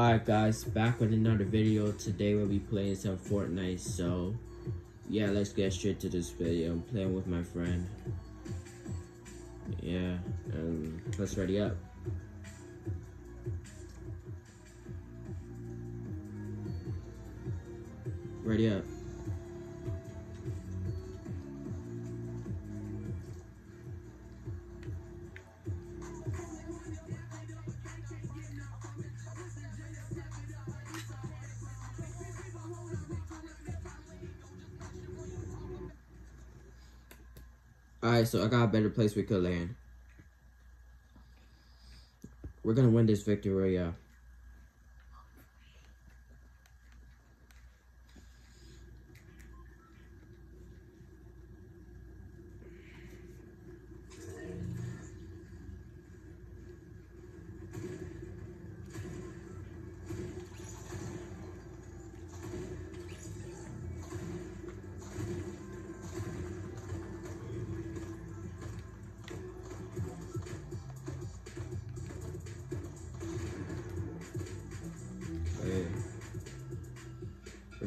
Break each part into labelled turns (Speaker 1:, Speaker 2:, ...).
Speaker 1: Alright guys, back with another video. Today we'll be playing some Fortnite, so yeah, let's get straight to this video. I'm playing with my friend. Yeah, and let's ready up. Ready up. Alright, so I got a better place we could land. We're gonna win this victory, yeah.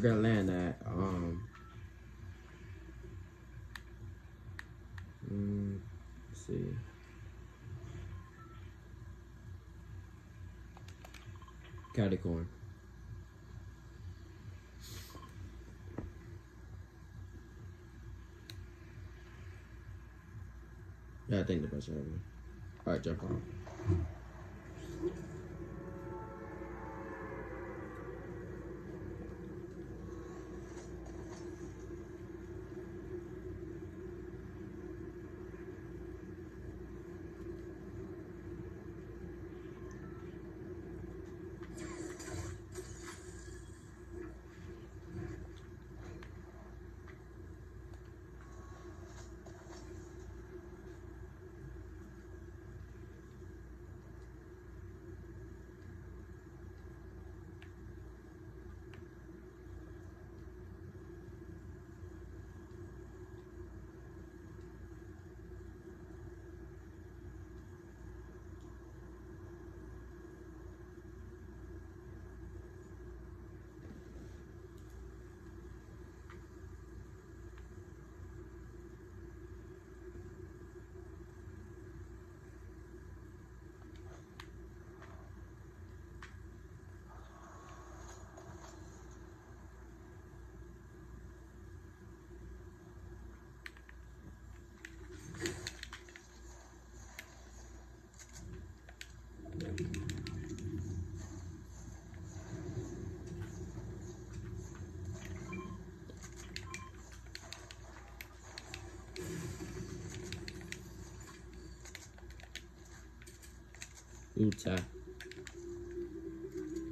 Speaker 1: Gonna land at um mm, let's see. Catty Corner. Yeah, I think the best ever. Alright, jump on.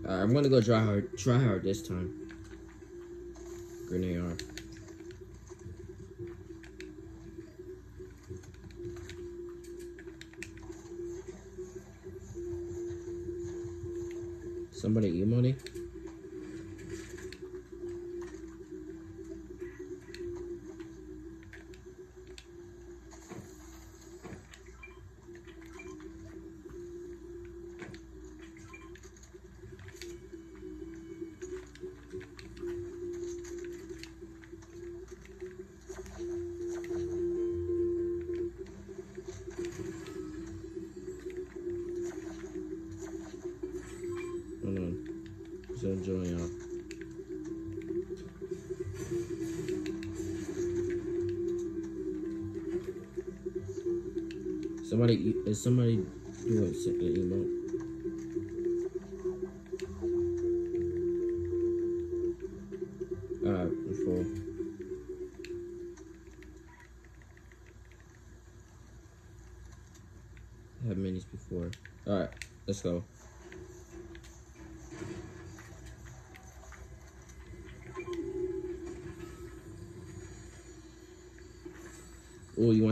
Speaker 1: I'm gonna go try hard try hard this time. Y'all. Somebody is somebody doing an emote?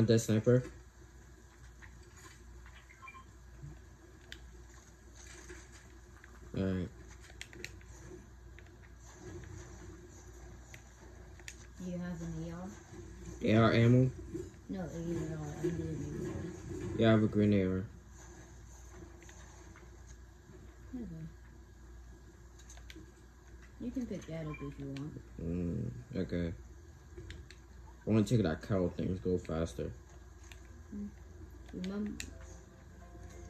Speaker 1: That sniper? Alright.
Speaker 2: Do you have an AR?
Speaker 1: AR ammo?
Speaker 2: No, AR.
Speaker 1: Yeah, I have a grenade.
Speaker 2: Okay. You can pick that up if you want.
Speaker 1: Mm, okay. I want to take that cow things go faster.
Speaker 2: Remember,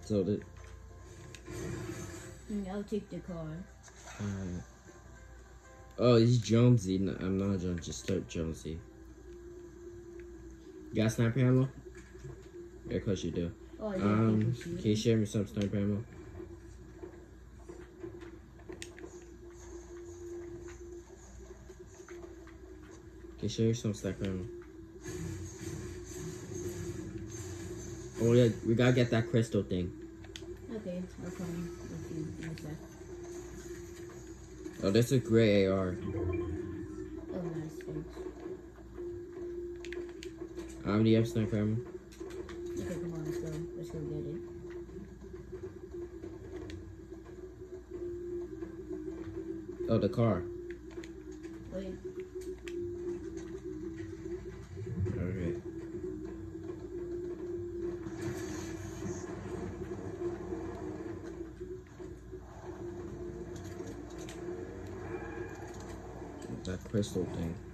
Speaker 1: So the
Speaker 2: mm, I'll take the car.
Speaker 1: uh, oh, it's Jonesy. No, I'm not Jonesy. Just start Jonesy. You got sniper ammo? Yeah, of course you do.
Speaker 2: Oh, yeah,
Speaker 1: Um, can you share me some sniper ammo? Share me some sniper ammo? Oh yeah, we gotta get that crystal thing.
Speaker 2: Okay, I'll come with you in a.
Speaker 1: Oh, that's a gray AR.
Speaker 2: Oh, nice, thanks.
Speaker 1: Um, do you have sniper ammo?
Speaker 2: Okay, come on, let's go. Let's go get it.
Speaker 1: Oh, the car.
Speaker 2: Wait,
Speaker 1: Okay. That crystal thing.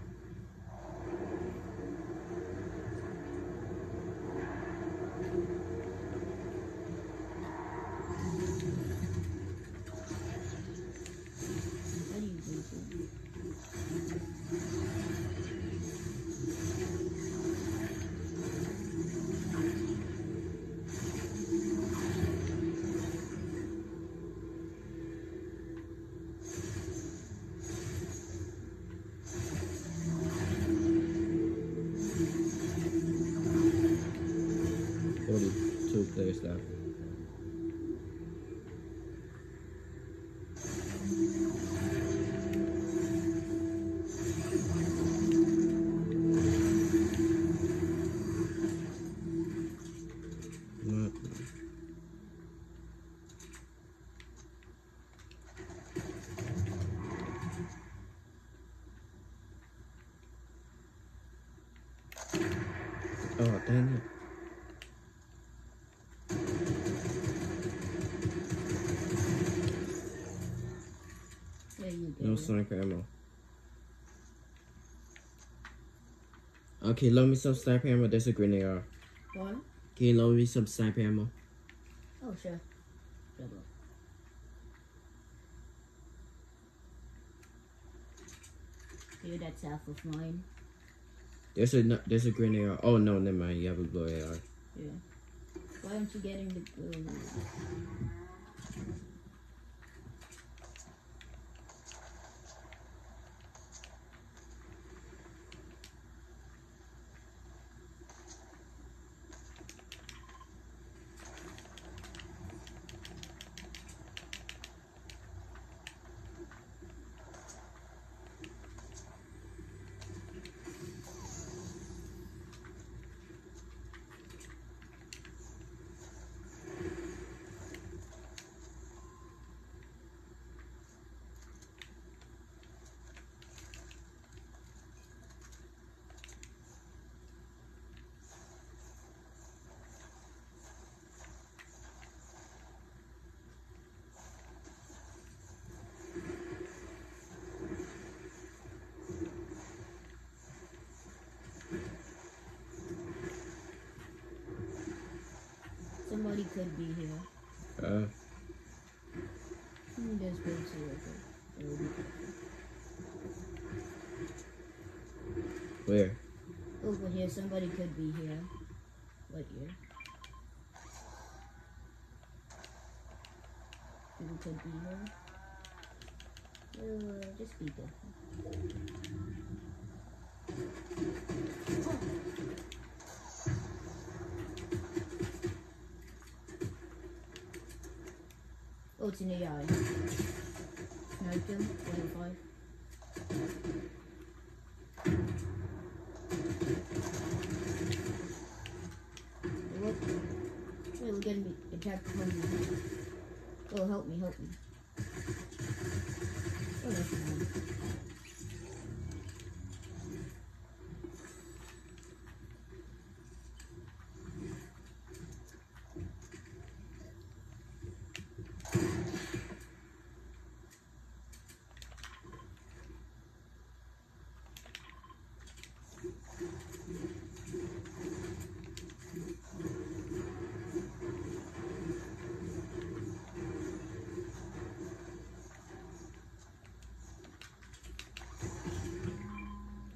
Speaker 1: Oh, dang it.
Speaker 2: Yeah, you get
Speaker 1: No sniper ammo. Okay, load me some sniper ammo. There's a grenade AR.
Speaker 2: What?
Speaker 1: Can you load me some sniper ammo?
Speaker 2: Oh, sure. Double. Here, that's half of mine.
Speaker 1: There's a there's a grenade AR. Oh no, never mind. You have a blue AR.
Speaker 2: Yeah. Why aren't you getting the blue? Somebody could be here.
Speaker 1: Uh,
Speaker 2: There's way too okay. It will be
Speaker 1: where?
Speaker 2: Over here, somebody could be here. What here? People could be here. Uh, just be careful. It's in the yard. Sniped him. 105. What? Wait, we're attacked from. Oh, help me, help me. Oh,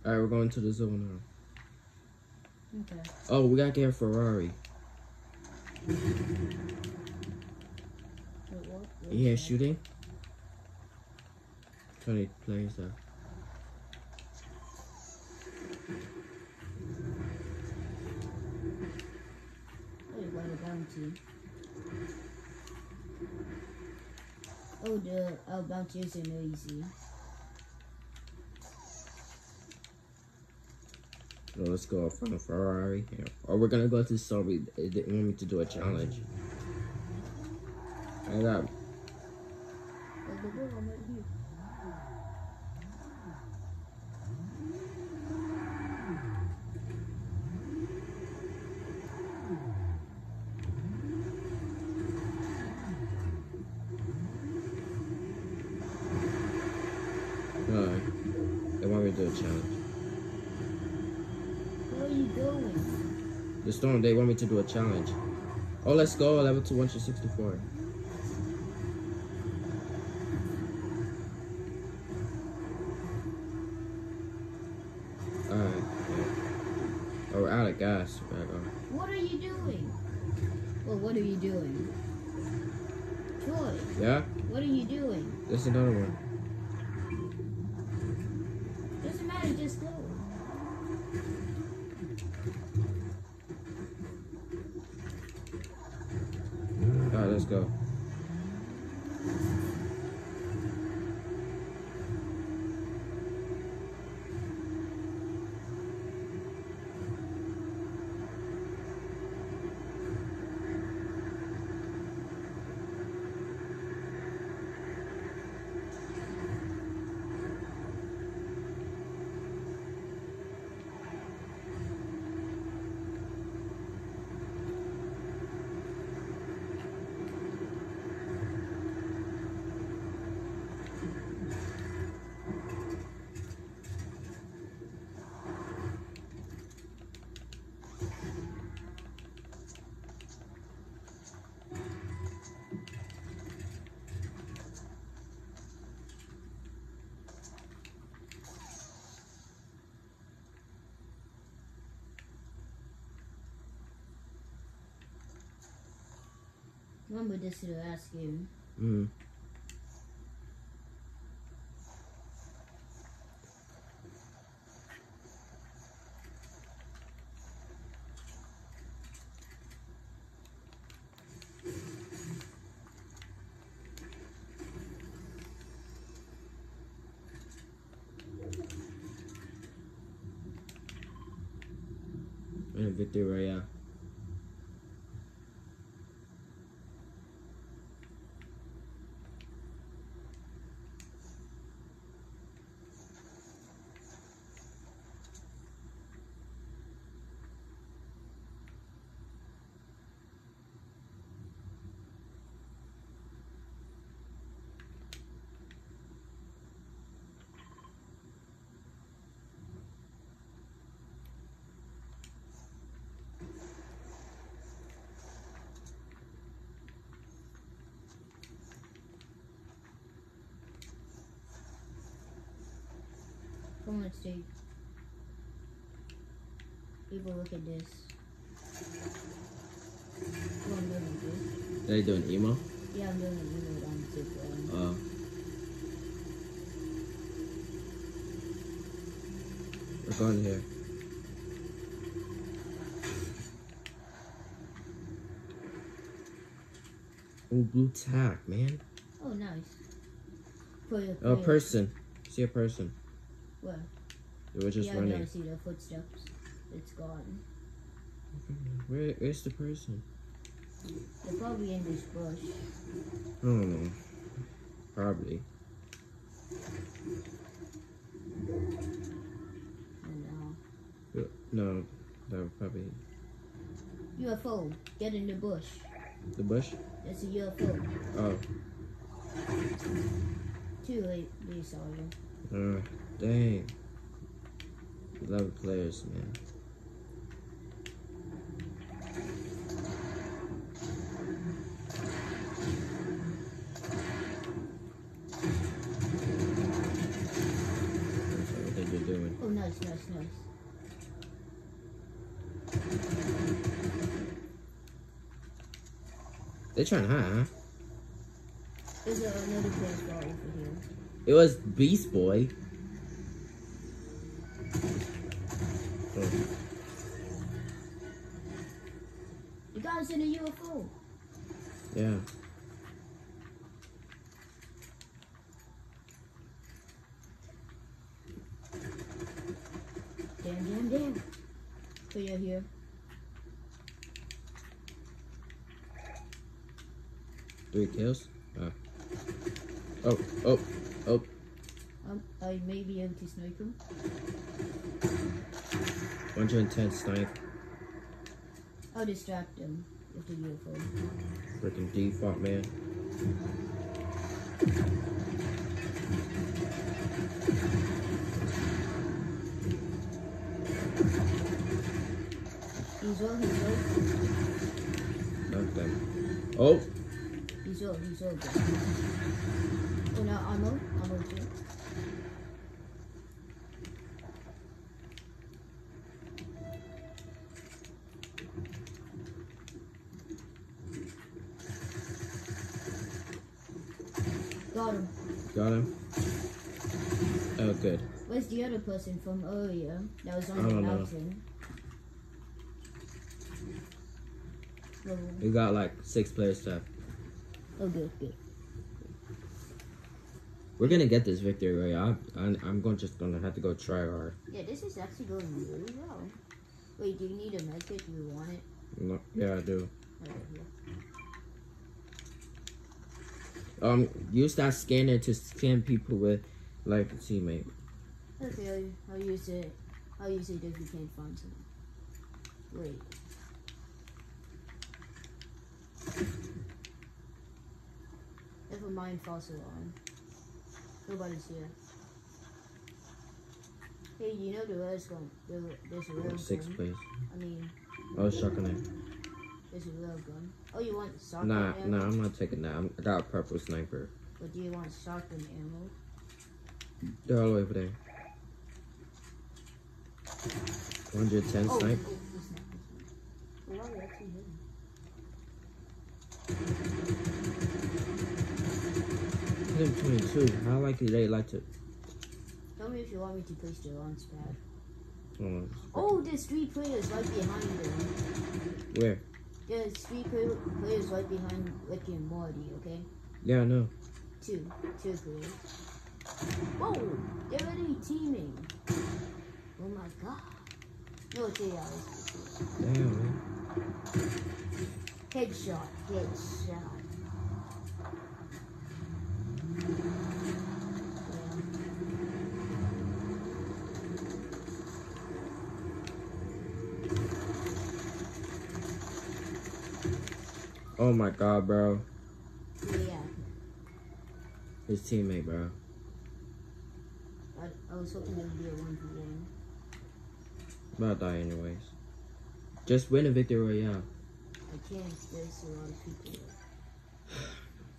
Speaker 1: All right, we're going to the zone now.
Speaker 2: Okay.
Speaker 1: Oh, we gotta get a Ferrari.
Speaker 2: Wait, what? What
Speaker 1: You hear shooting? Twenty players though.
Speaker 2: Wait, what bounty. Oh, the oh, bounty is no easy.
Speaker 1: No, let's go from a Ferrari. Yeah. Or we're gonna go to Sorry. They want me to do a challenge. I got
Speaker 2: here.
Speaker 1: uh, they want me to do a challenge.
Speaker 2: Where are you going?
Speaker 1: The storm. They want me to do a challenge. Oh, let's go. Level two, one sixty four. Alright. Yeah. Oh, we're out of gas. We gotta go.
Speaker 2: What are you doing? Well, what are you doing? Troy,
Speaker 1: Yeah.
Speaker 2: what are you doing?
Speaker 1: There's another one.
Speaker 2: Doesn't matter, just go.
Speaker 1: Alright, let's go.
Speaker 2: Remember this is the last game.
Speaker 1: Mm. And Victory Royale.
Speaker 2: On, Steve. People look at this. Come on, look at this.
Speaker 1: They doing emo?
Speaker 2: Yeah, I'm doing an email on TikTok.
Speaker 1: Uh, we're going here. Oh, blue tack, man.
Speaker 2: Oh, nice. Put your,
Speaker 1: Oh, a
Speaker 2: put your-
Speaker 1: person. See a person.
Speaker 2: Where?
Speaker 1: They were just
Speaker 2: yeah, I
Speaker 1: running.
Speaker 2: gotta see the footsteps. It's gone.
Speaker 1: Where, where's the person?
Speaker 2: They're probably in this bush.
Speaker 1: I don't know. Probably.
Speaker 2: And uh,
Speaker 1: No, that would probably
Speaker 2: UFO. Get in the bush.
Speaker 1: the bush.
Speaker 2: That's a UFO.
Speaker 1: Oh,
Speaker 2: Too late. They saw you.
Speaker 1: uh, dang. Eleven players, man. What I think doing.
Speaker 2: Oh, nice. Nice, nice.
Speaker 1: They're trying to hide, huh?
Speaker 2: There's another place over here.
Speaker 1: It was Beast Boy.
Speaker 2: Guys in a UFO.
Speaker 1: yeah.
Speaker 2: Damn, damn, damn. So you're here.
Speaker 1: Three kills. Oh. Oh, oh, oh.
Speaker 2: Um, I may be able to snipe him.
Speaker 1: 110 snipe.
Speaker 2: I'll distract him with the UFO.
Speaker 1: Freaking default, man.
Speaker 2: He's low, he's.
Speaker 1: Knock them. Oh,
Speaker 2: He's low, he's low. Oh, now ammo. Ammo too. Got him.
Speaker 1: got him. Oh, good.
Speaker 2: Where's the other person from oh, earlier that was on the
Speaker 1: know.
Speaker 2: mountain? Oh,
Speaker 1: We got like six players left.
Speaker 2: oh, good, good.
Speaker 1: We're gonna get this victory, Royale. I'm, I'm going just gonna have to go try hard.
Speaker 2: Yeah, this is actually going really well. Wait, do you need a medkit? Do you want it?
Speaker 1: No, yeah, I do.
Speaker 2: Right here.
Speaker 1: Um, use that scanner to scan people with like teammate.
Speaker 2: Okay, I'll, I'll use it. I'll use it if you can't find someone. Wait. Never mind false alarm. Nobody's here. Hey, you know the going. There, there's a rail
Speaker 1: Six players.
Speaker 2: I mean,
Speaker 1: Oh, shotgun it.
Speaker 2: There's a gun. Oh, you want shotgun
Speaker 1: Nah,
Speaker 2: ammo?
Speaker 1: nah, I'm not taking that. I'm, I got a purple sniper.
Speaker 2: But do you want shotgun ammo?
Speaker 1: They're all the way over there. 110
Speaker 2: Oh,
Speaker 1: snipe.
Speaker 2: oh, he's not, he's why are you actually hitting?
Speaker 1: Him 22. How likely they like to?
Speaker 2: Tell me if you want me to place oh, the launch pad.
Speaker 1: Oh,
Speaker 2: Oh, there's three players right behind them.
Speaker 1: where?
Speaker 2: There's three play- players right behind Ricky and Morty, okay?
Speaker 1: Yeah, I know.
Speaker 2: Two. Two players. Whoa! They're already teaming. Oh my god. No, it's eight hours.
Speaker 1: Damn, man.
Speaker 2: Headshot. Headshot.
Speaker 1: Oh my god, bro.
Speaker 2: Yeah.
Speaker 1: His teammate, bro.
Speaker 2: I, I was hoping it would be a 1v1.
Speaker 1: About to die anyways. Just win a victory royale.
Speaker 2: I can't. There's a lot of people.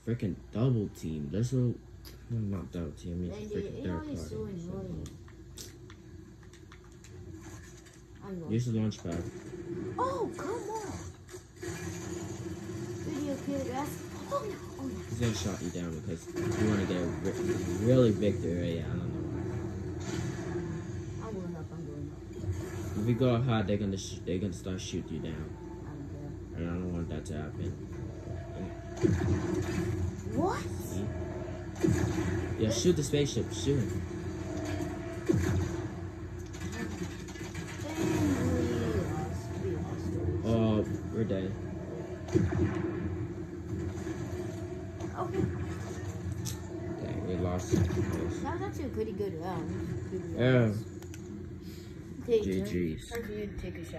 Speaker 1: Freaking double team. There's no. No, not double team. I mean, freaking third
Speaker 2: so
Speaker 1: party.
Speaker 2: annoying. I'm going.
Speaker 1: Use the launch pad.
Speaker 2: Oh, come on! Video kid, that's. Oh no, oh no.
Speaker 1: He's gonna shot you down because you want to get really victory. Yeah, I don't know
Speaker 2: I'm going up, I'm going up.
Speaker 1: why. If you go hard, they're gonna sh- they're gonna start shooting you down,
Speaker 2: I don't
Speaker 1: and I don't want that to happen.
Speaker 2: What?
Speaker 1: Yeah, shoot the spaceship. Shoot him.
Speaker 2: Good round.
Speaker 1: Yeah.
Speaker 2: Okay,
Speaker 1: GG's.
Speaker 2: You take a shower.